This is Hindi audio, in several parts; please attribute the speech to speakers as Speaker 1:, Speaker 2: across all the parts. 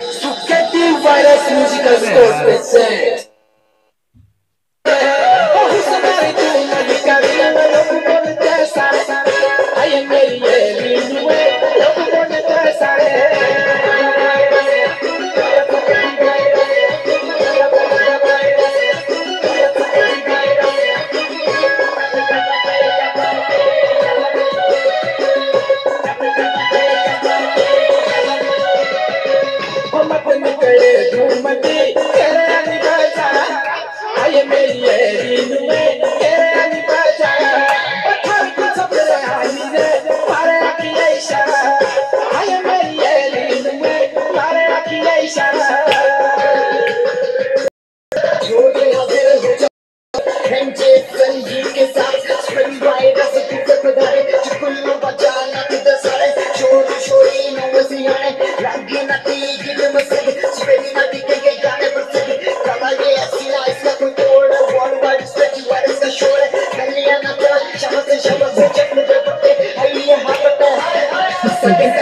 Speaker 1: Succetti várias músicas é, com झूमती तेरे आनी बाजा आए मेरी एरीन में तेरे आनी बाजा पत्थर को सब आनी रे मारे आखी इशारा आए मेरी एरीन में मारे आखी इशारा
Speaker 2: जोड़े हाजिर हो जाओ एमजे संजीव के साथ स्प्रिंग वाइड रसिक के पधारे
Speaker 1: Gracias.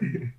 Speaker 3: Yeah.